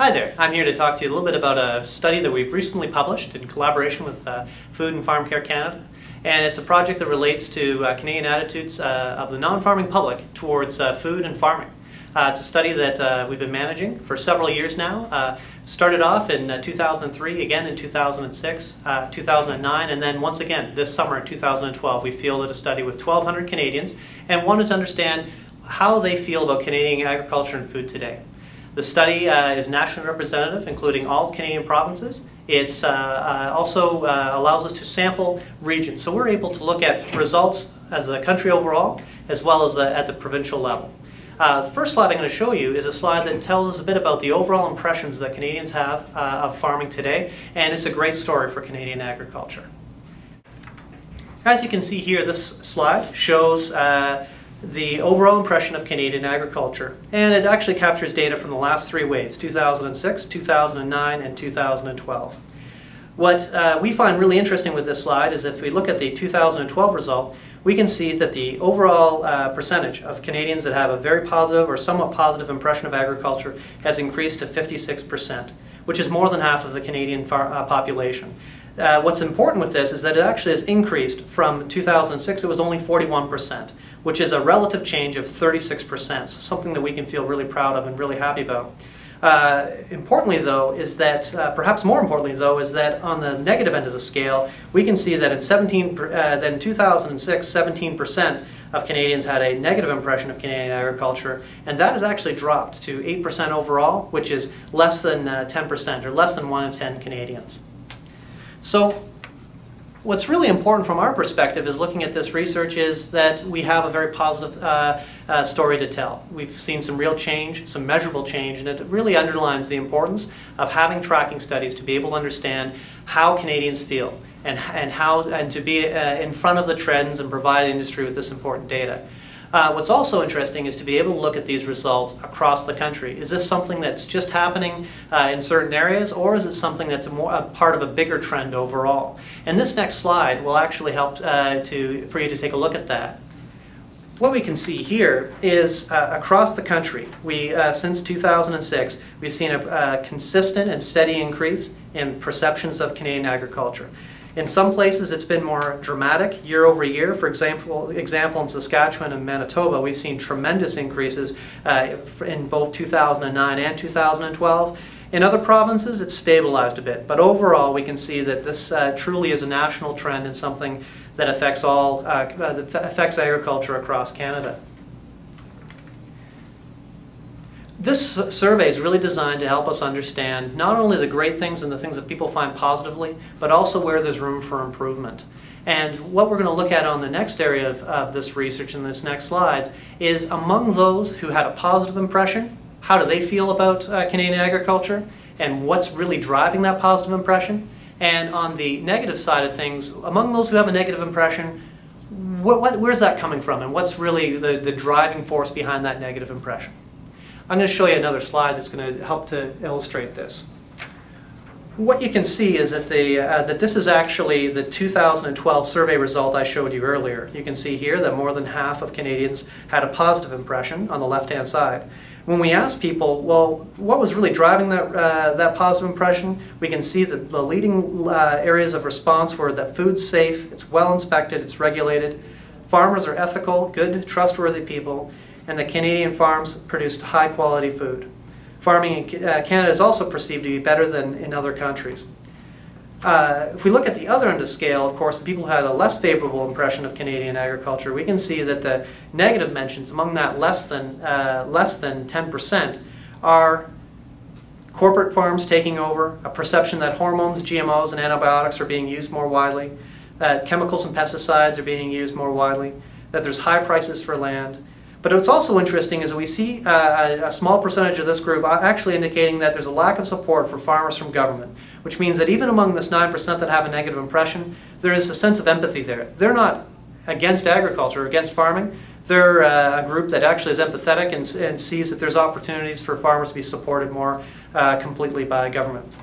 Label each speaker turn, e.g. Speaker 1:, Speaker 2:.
Speaker 1: Hi there, I'm here to talk to you a little bit about a study that we've recently published in collaboration with uh, Food and Farm Care Canada. And it's a project that relates to uh, Canadian attitudes uh, of the non-farming public towards uh, food and farming. Uh, it's a study that uh, we've been managing for several years now. started off in 2003, again in 2006, 2009, and then once again this summer in 2012 we fielded a study with 1,200 Canadians and wanted to understand how they feel about Canadian agriculture and food today. The study uh, is nationally representative, including all Canadian provinces. It uh, uh, also uh, allows us to sample regions, so we're able to look at results as a country overall, as well as the, at the provincial level. Uh, the first slide I'm going to show you is a slide that tells us a bit about the overall impressions that Canadians have of farming today, and it's a great story for Canadian agriculture. As you can see here, this slide shows uh, the overall impression of Canadian agriculture. And it actually captures data from the last three waves, 2006, 2009, and 2012. What uh, we find really interesting with this slide is if we look at the 2012 result, we can see that the overall uh, percentage of Canadians that have a very positive or somewhat positive impression of agriculture has increased to 56%, which is more than half of the Canadian uh, population. Uh, what's important with this is that it actually has increased from 2006, it was only 41% which is a relative change of 36%, so something that we can feel really proud of and really happy about. Uh, importantly, though, is that, uh, perhaps more importantly, though, is that on the negative end of the scale, we can see that in 17, uh, that in 2006, 17% of Canadians had a negative impression of Canadian agriculture, and that has actually dropped to 8% overall, which is less than 10%, uh, or less than 1 in 10 Canadians. So What's really important from our perspective is looking at this research is that we have a very positive uh, uh, story to tell. We've seen some real change, some measurable change, and it really underlines the importance of having tracking studies to be able to understand how Canadians feel and, and, how, and to be uh, in front of the trends and provide industry with this important data. Uh, what's also interesting is to be able to look at these results across the country. Is this something that's just happening uh, in certain areas, or is it something that's a, more, a part of a bigger trend overall? And this next slide will actually help uh, to, for you to take a look at that. What we can see here is uh, across the country, we, uh, since 2006, we've seen a, a consistent and steady increase in perceptions of Canadian agriculture. In some places it's been more dramatic year over year. For example, example in Saskatchewan and Manitoba, we've seen tremendous increases uh, in both 2009 and 2012. In other provinces, it's stabilized a bit, but overall we can see that this uh, truly is a national trend and something that affects all uh, that affects agriculture across Canada. This survey is really designed to help us understand not only the great things and the things that people find positively, but also where there's room for improvement. And what we're going to look at on the next area of, of this research in this next slides is among those who had a positive impression, how do they feel about uh, Canadian agriculture and what's really driving that positive impression? And on the negative side of things, among those who have a negative impression, what, what, where's that coming from and what's really the, the driving force behind that negative impression? I'm going to show you another slide that's going to help to illustrate this. What you can see is that, the, uh, that this is actually the 2012 survey result I showed you earlier. You can see here that more than half of Canadians had a positive impression on the left-hand side. When we ask people, well, what was really driving that, uh, that positive impression, we can see that the leading uh, areas of response were that food's safe, it's well inspected, it's regulated, farmers are ethical, good, trustworthy people, and the Canadian farms produced high quality food. Farming in uh, Canada is also perceived to be better than in other countries. Uh, if we look at the other end of scale, of course, the people who had a less favorable impression of Canadian agriculture, we can see that the negative mentions among that less than uh, less than 10% are corporate farms taking over, a perception that hormones, GMOs, and antibiotics are being used more widely, that chemicals and pesticides are being used more widely, that there's high prices for land, but what's also interesting is that we see uh, a small percentage of this group actually indicating that there's a lack of support for farmers from government, which means that even among this 9% that have a negative impression, there is a sense of empathy there. They're not against agriculture, or against farming. They're uh, a group that actually is empathetic and, and, sees that there's opportunities for farmers to be supported more uh, completely by government.